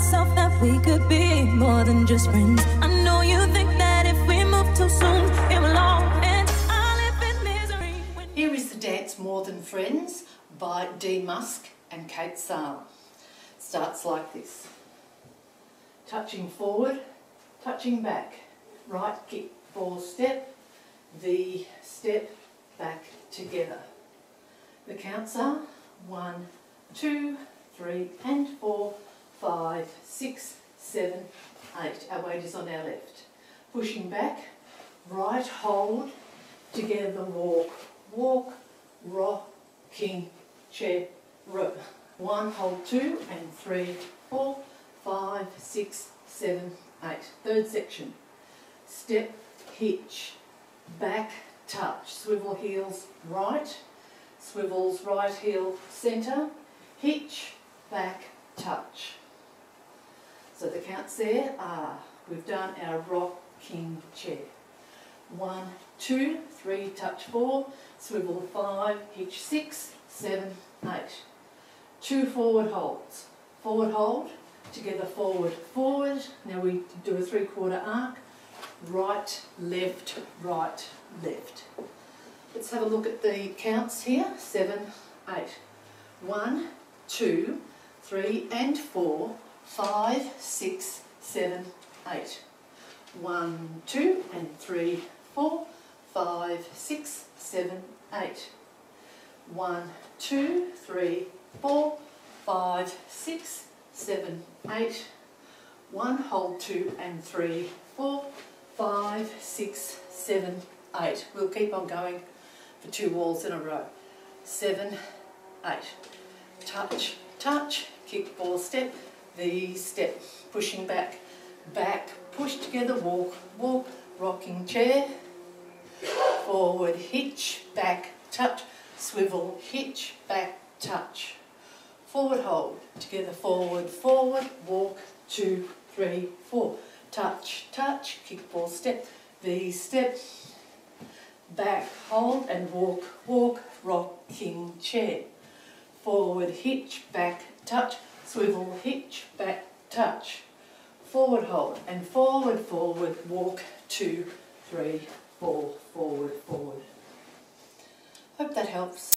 myself that we could be more than just friends. I know you think that if we move too soon, it will all end. Here is the dance More Than Friends by Dee Musk and Kate Sala. Starts like this. Touching forward, touching back. Right kick, ball step, V step, back together. The counts are one, two, three and six, seven, eight. Our weight is on our left. Pushing back, right hold, together walk, walk, rock, king, chair, row. One, hold two, and three, four, five, six, seven, eight. Third section. Step, hitch, back, touch. Swivel heels right, swivels right heel centre, hitch, back, touch. So the counts there are, we've done our rocking chair. One, two, three, touch four, swivel five, hitch six, seven, eight. Two forward holds. Forward hold, together forward, forward. Now we do a three quarter arc, right, left, right, left. Let's have a look at the counts here. Seven, eight. One, two, three and four, five, six, seven, eight. One, two and three, four, five, six, seven, eight. One, two, three, four, five, six, seven, eight. One, hold two and three, four, five, six, seven, eight. We'll keep on going for two walls in a row. Seven, eight. Touch, touch, kick, ball, step, V, step, pushing back, back, push together, walk, walk, rocking chair, forward, hitch, back, touch, swivel, hitch, back, touch. Forward hold, together, forward, forward, walk, two, three, four. Touch, touch, kick, ball, step, V, step, back, hold and walk, walk, rocking chair. Forward, hitch, back, touch, swivel, hitch, back, touch. Forward hold and forward, forward, walk, two, three, four, forward, forward. Hope that helps.